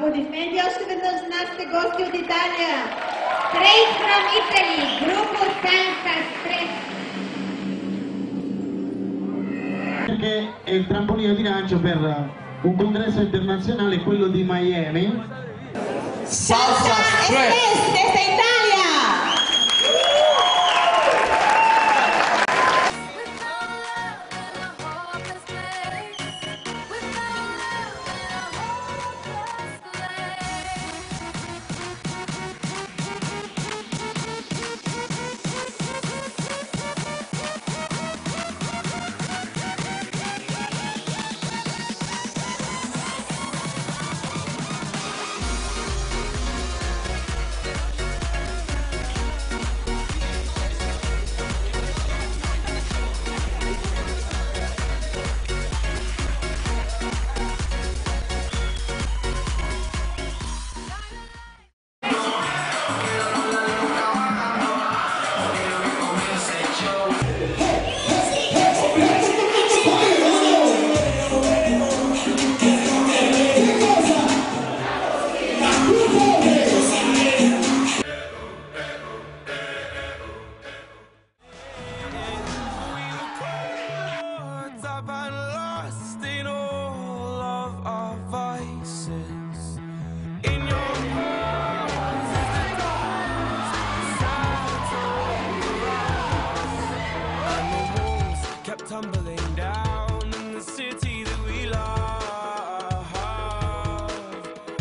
Аплодисменти още веднъж за нашите гости от Италия. Straight from Italy, gruppo Senza Stress. che è il trampolino di lancio per un congresso internazionale, quello di Miami. Salsa Stress Tumbling down in the city that we love.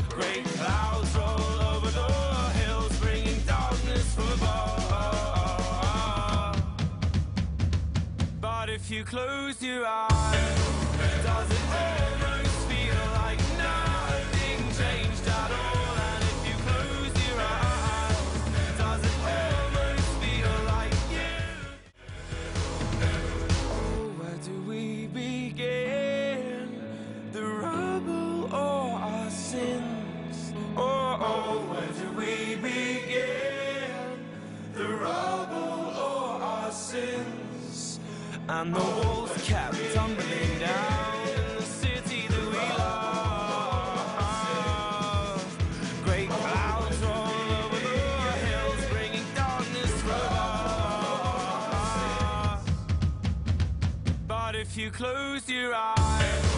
Great clouds roll over the hills, bringing darkness from above. But if you close your eyes, does it almost Oh, where do we begin? The rubble or our sins? And the walls kept tumbling down in the city that we love. Great clouds roll over the hills, bringing darkness from us. But if you close your eyes.